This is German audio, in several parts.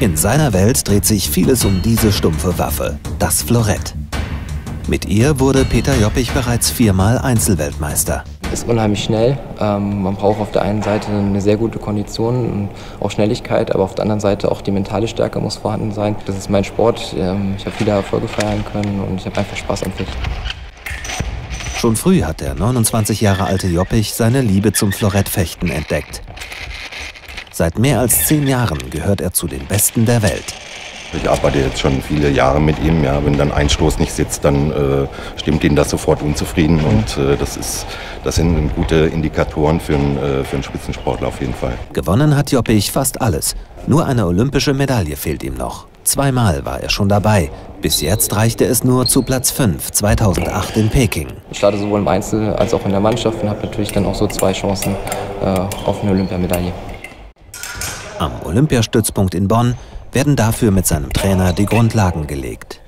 In seiner Welt dreht sich vieles um diese stumpfe Waffe, das Florett. Mit ihr wurde Peter Joppich bereits viermal Einzelweltmeister. Ist unheimlich schnell. Ähm, man braucht auf der einen Seite eine sehr gute Kondition und auch Schnelligkeit, aber auf der anderen Seite auch die mentale Stärke muss vorhanden sein. Das ist mein Sport. Ähm, ich habe viele Erfolge feiern können und ich habe einfach Spaß am Fechten. Schon früh hat der 29 Jahre alte Joppich seine Liebe zum Florettfechten entdeckt. Seit mehr als zehn Jahren gehört er zu den Besten der Welt. Ich arbeite jetzt schon viele Jahre mit ihm. Ja, wenn dann ein Stoß nicht sitzt, dann äh, stimmt ihn das sofort unzufrieden. Mhm. Und äh, das, ist, das sind gute Indikatoren für, ein, äh, für einen Spitzensportler auf jeden Fall. Gewonnen hat Joppich fast alles. Nur eine olympische Medaille fehlt ihm noch. Zweimal war er schon dabei. Bis jetzt reichte es nur zu Platz 5, 2008 in Peking. Ich starte sowohl im Einzel als auch in der Mannschaft und habe natürlich dann auch so zwei Chancen äh, auf eine Olympiamedaille. Am Olympiastützpunkt in Bonn werden dafür mit seinem Trainer die Grundlagen gelegt.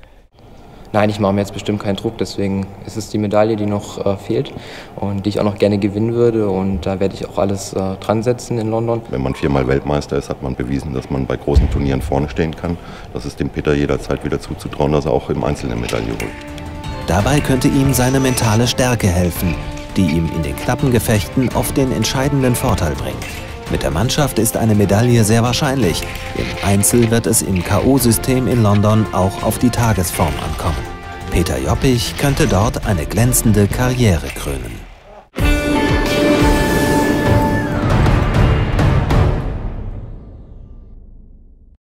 Nein, ich mache mir jetzt bestimmt keinen Druck, deswegen ist es die Medaille, die noch äh, fehlt und die ich auch noch gerne gewinnen würde und da werde ich auch alles äh, dran setzen in London. Wenn man viermal Weltmeister ist, hat man bewiesen, dass man bei großen Turnieren vorne stehen kann. Das ist dem Peter jederzeit wieder zuzutrauen, dass er auch im Einzelnen Medaille holt. Dabei könnte ihm seine mentale Stärke helfen, die ihm in den knappen Gefechten oft den entscheidenden Vorteil bringt. Mit der Mannschaft ist eine Medaille sehr wahrscheinlich. Im Einzel wird es im K.O.-System in London auch auf die Tagesform ankommen. Peter Joppich könnte dort eine glänzende Karriere krönen.